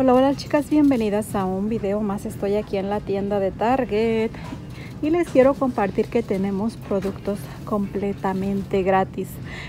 Hola, hola chicas, bienvenidas a un video más. Estoy aquí en la tienda de Target y les quiero compartir que tenemos productos completamente gratis.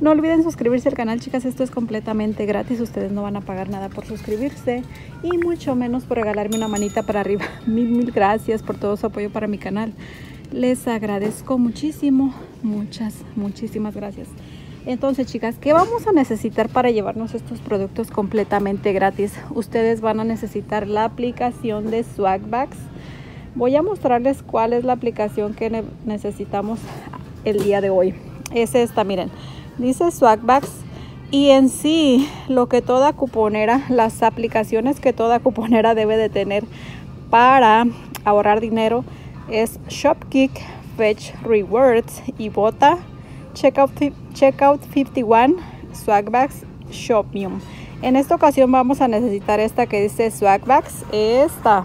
No olviden suscribirse al canal, chicas, esto es completamente gratis. Ustedes no van a pagar nada por suscribirse y mucho menos por regalarme una manita para arriba. Mil, mil gracias por todo su apoyo para mi canal. Les agradezco muchísimo, muchas, muchísimas gracias. Entonces, chicas, ¿qué vamos a necesitar para llevarnos estos productos completamente gratis? Ustedes van a necesitar la aplicación de Swagbags. Voy a mostrarles cuál es la aplicación que ne necesitamos el día de hoy. Es esta, miren. Dice Swagbags y en sí, lo que toda cuponera, las aplicaciones que toda cuponera debe de tener para ahorrar dinero es Shopkick, Fetch Rewards y Bota Checkout, Checkout 51 Swagbags Shopium. En esta ocasión vamos a necesitar esta que dice Swagbags, esta,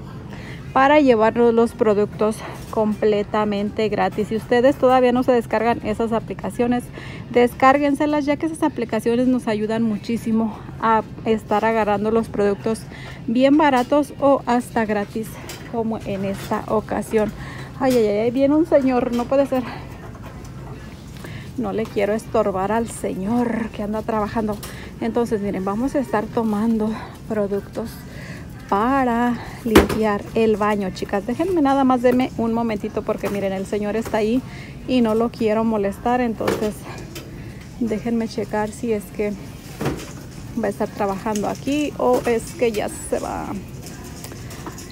para llevarnos los productos completamente gratis. Si ustedes todavía no se descargan esas aplicaciones, descárguenselas ya que esas aplicaciones nos ayudan muchísimo a estar agarrando los productos bien baratos o hasta gratis como en esta ocasión. Ay, ay, ay, viene un señor, no puede ser no le quiero estorbar al señor que anda trabajando. Entonces, miren, vamos a estar tomando productos para limpiar el baño, chicas. Déjenme nada más, denme un momentito porque miren, el señor está ahí y no lo quiero molestar. Entonces, déjenme checar si es que va a estar trabajando aquí o es que ya se va.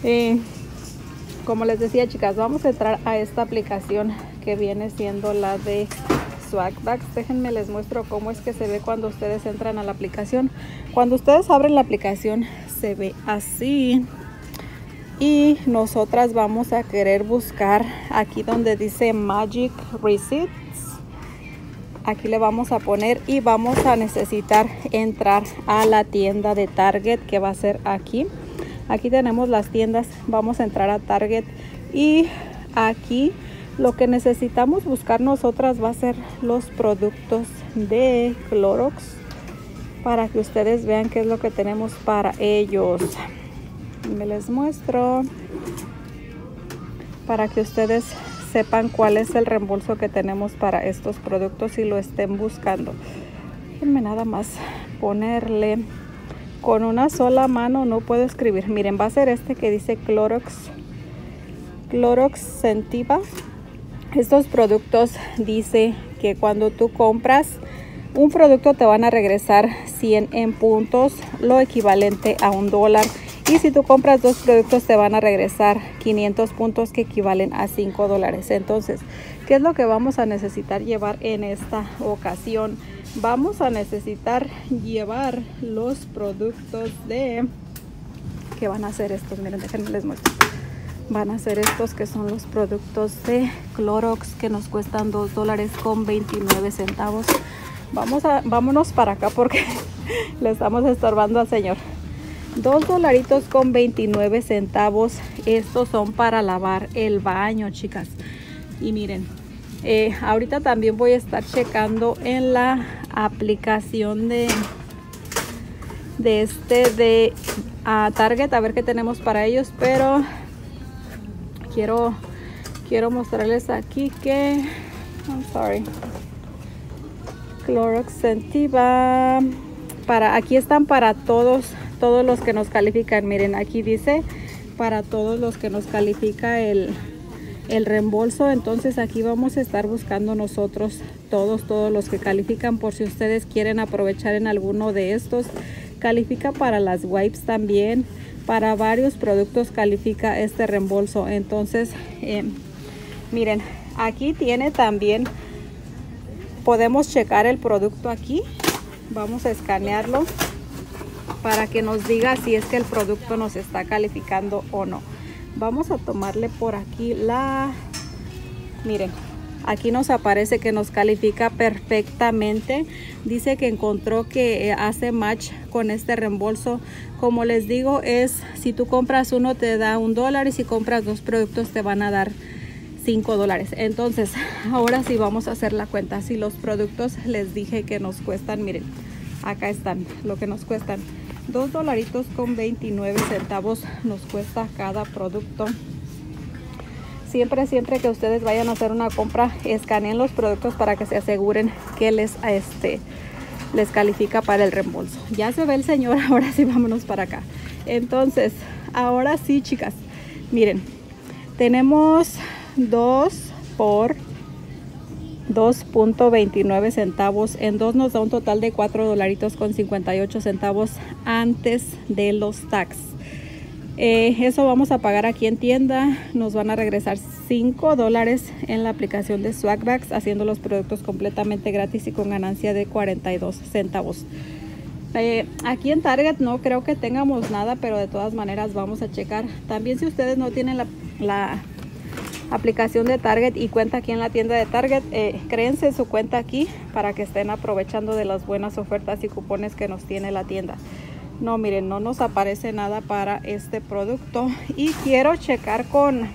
Eh, como les decía, chicas, vamos a entrar a esta aplicación que viene siendo la de Swagbags. Déjenme les muestro cómo es que se ve cuando ustedes entran a la aplicación. Cuando ustedes abren la aplicación se ve así. Y nosotras vamos a querer buscar aquí donde dice Magic Receipts. Aquí le vamos a poner y vamos a necesitar entrar a la tienda de Target que va a ser aquí. Aquí tenemos las tiendas. Vamos a entrar a Target y aquí lo que necesitamos buscar nosotras va a ser los productos de Clorox para que ustedes vean qué es lo que tenemos para ellos. Me les muestro para que ustedes sepan cuál es el reembolso que tenemos para estos productos y lo estén buscando. Déjenme nada más ponerle con una sola mano, no puedo escribir. Miren, va a ser este que dice Clorox, Clorox Sentiva estos productos dice que cuando tú compras un producto te van a regresar 100 en puntos, lo equivalente a un dólar. Y si tú compras dos productos te van a regresar 500 puntos que equivalen a 5 dólares. Entonces, ¿qué es lo que vamos a necesitar llevar en esta ocasión? Vamos a necesitar llevar los productos de... ¿Qué van a hacer estos? Miren, déjenme les muestro van a ser estos que son los productos de Clorox que nos cuestan 2 dólares con 29 centavos. Vamos a, vámonos para acá porque le estamos estorbando al señor. 2 dolaritos con 29 centavos. Estos son para lavar el baño, chicas. Y miren, eh, ahorita también voy a estar checando en la aplicación de de este de a Target a ver qué tenemos para ellos pero quiero quiero mostrarles aquí que I'm sorry Clorox Sentiva. Para aquí están para todos todos los que nos califican. Miren aquí dice para todos los que nos califica el el reembolso. Entonces aquí vamos a estar buscando nosotros todos todos los que califican. Por si ustedes quieren aprovechar en alguno de estos califica para las wipes también para varios productos califica este reembolso. Entonces eh, miren aquí tiene también podemos checar el producto aquí. Vamos a escanearlo para que nos diga si es que el producto nos está calificando o no. Vamos a tomarle por aquí la miren aquí nos aparece que nos califica perfectamente. Dice que encontró que eh, hace match con este reembolso. Como les digo es si tú compras uno te da un dólar y si compras dos productos te van a dar 5 dólares. Entonces ahora sí vamos a hacer la cuenta. Si los productos les dije que nos cuestan miren acá están lo que nos cuestan. 2 dolaritos con 29 centavos nos cuesta cada producto siempre siempre que ustedes vayan a hacer una compra escaneen los productos para que se aseguren que les este les califica para el reembolso. Ya se ve el señor ahora sí vámonos para acá. Entonces ahora sí chicas miren tenemos 2 por 2.29 centavos en dos nos da un total de 4 dolaritos con 58 centavos antes de los tax eh, eso vamos a pagar aquí en tienda. Nos van a regresar 5 dólares en la aplicación de Swagbags haciendo los productos completamente gratis y con ganancia de 42 centavos. Eh, aquí en Target no creo que tengamos nada pero de todas maneras vamos a checar. También si ustedes no tienen la, la aplicación de Target y cuenta aquí en la tienda de Target, eh, créense su cuenta aquí para que estén aprovechando de las buenas ofertas y cupones que nos tiene la tienda. No, miren, no nos aparece nada para este producto. Y quiero checar con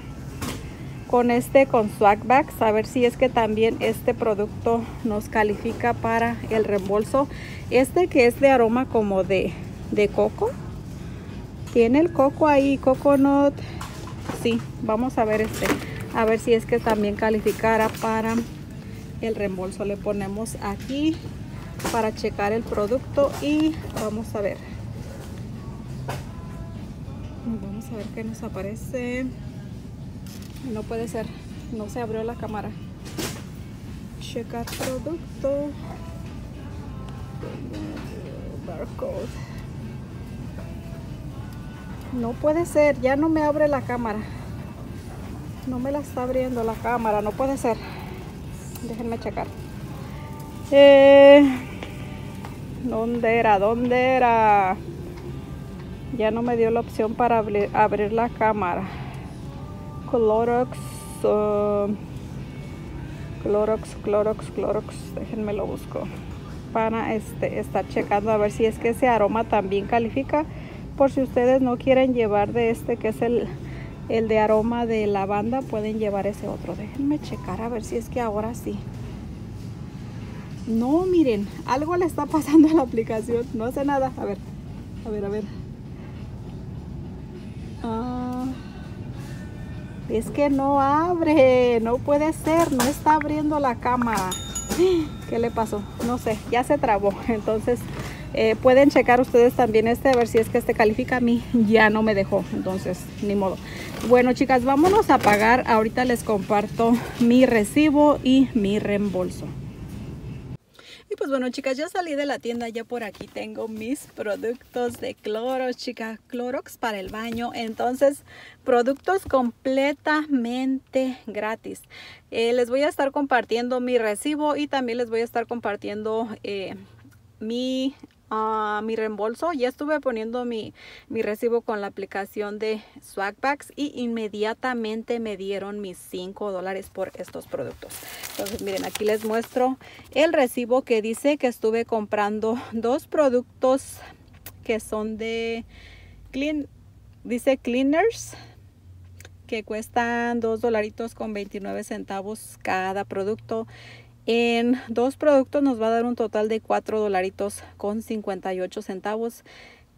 con este con Swagbags a ver si es que también este producto nos califica para el reembolso. Este que es de aroma como de, de coco. Tiene el coco ahí coconut sí vamos a ver este a ver si es que también calificara para el reembolso. Le ponemos aquí para checar el producto y vamos a ver vamos a ver qué nos aparece no puede ser no se abrió la cámara checar producto barcode no puede ser ya no me abre la cámara no me la está abriendo la cámara, no puede ser. Déjenme checar. Eh, ¿Dónde era? ¿Dónde era? Ya no me dio la opción para abrir, la cámara. Clorox. Uh, Clorox, Clorox, Clorox. Déjenme lo busco. Para este, estar checando a ver si es que ese aroma también califica. Por si ustedes no quieren llevar de este que es el el de aroma de lavanda pueden llevar ese otro déjenme checar a ver si es que ahora sí no miren algo le está pasando a la aplicación no hace nada a ver a ver a ver ah, es que no abre no puede ser no está abriendo la cámara ¿qué le pasó? no sé ya se trabó. Entonces eh, pueden checar ustedes también este a ver si es que este califica. A mí ya no me dejó entonces ni modo. Bueno chicas vámonos a pagar. Ahorita les comparto mi recibo y mi reembolso y pues bueno chicas ya salí de la tienda ya por aquí tengo mis productos de Clorox chicas Clorox para el baño. Entonces productos completamente gratis. Eh, les voy a estar compartiendo mi recibo y también les voy a estar compartiendo eh, mi mi reembolso. Ya estuve poniendo mi, mi recibo con la aplicación de Swagbags y inmediatamente me dieron mis 5 dólares por estos productos. Entonces miren, aquí les muestro el recibo que dice que estuve comprando dos productos que son de clean, dice cleaners que cuestan 2 dolaritos con 29 centavos cada producto en dos productos nos va a dar un total de 4 dolaritos con 58 centavos.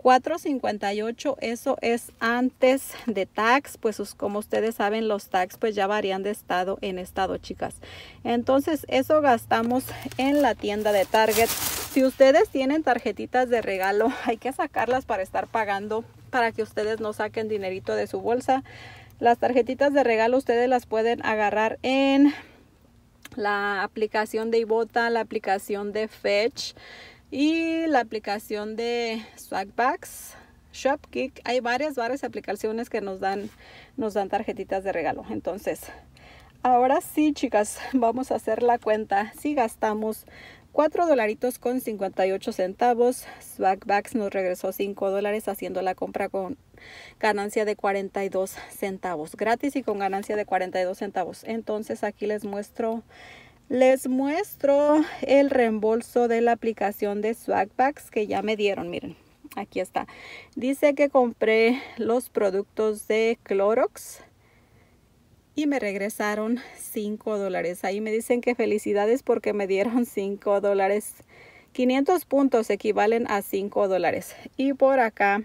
4.58 eso es antes de tax pues como ustedes saben los tax pues ya varían de estado en estado chicas. Entonces eso gastamos en la tienda de Target. Si ustedes tienen tarjetitas de regalo hay que sacarlas para estar pagando para que ustedes no saquen dinerito de su bolsa. Las tarjetitas de regalo ustedes las pueden agarrar en la aplicación de Ibota, la aplicación de Fetch y la aplicación de Swagbags, Shopkick. Hay varias, varias aplicaciones que nos dan, nos dan tarjetitas de regalo. Entonces, ahora sí, chicas, vamos a hacer la cuenta. Si gastamos 4 dolaritos con 58 centavos, Swagbags nos regresó 5 dólares haciendo la compra con ganancia de 42 centavos. Gratis y con ganancia de 42 centavos. Entonces aquí les muestro les muestro el reembolso de la aplicación de Swagbags que ya me dieron. Miren aquí está. Dice que compré los productos de Clorox y me regresaron 5 dólares ahí me dicen que felicidades porque me dieron 5 dólares 500 puntos equivalen a 5 dólares. Y por acá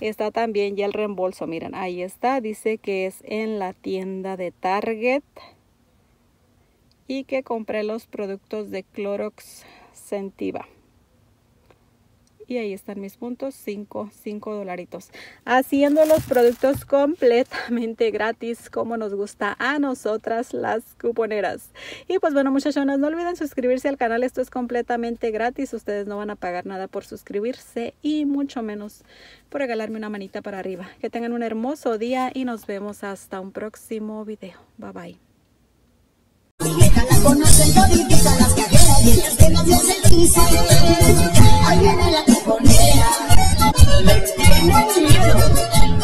está también ya el reembolso. Miren, ahí está. Dice que es en la tienda de Target. Y que compré los productos de Clorox Sentiva y ahí están mis puntos 5 5 dolaritos. Haciendo los productos completamente gratis como nos gusta a nosotras las cuponeras. Y pues bueno muchachonas no olviden suscribirse al canal esto es completamente gratis ustedes no van a pagar nada por suscribirse y mucho menos por regalarme una manita para arriba. Que tengan un hermoso día y nos vemos hasta un próximo video. Bye bye la cojonera, le tiene miedo.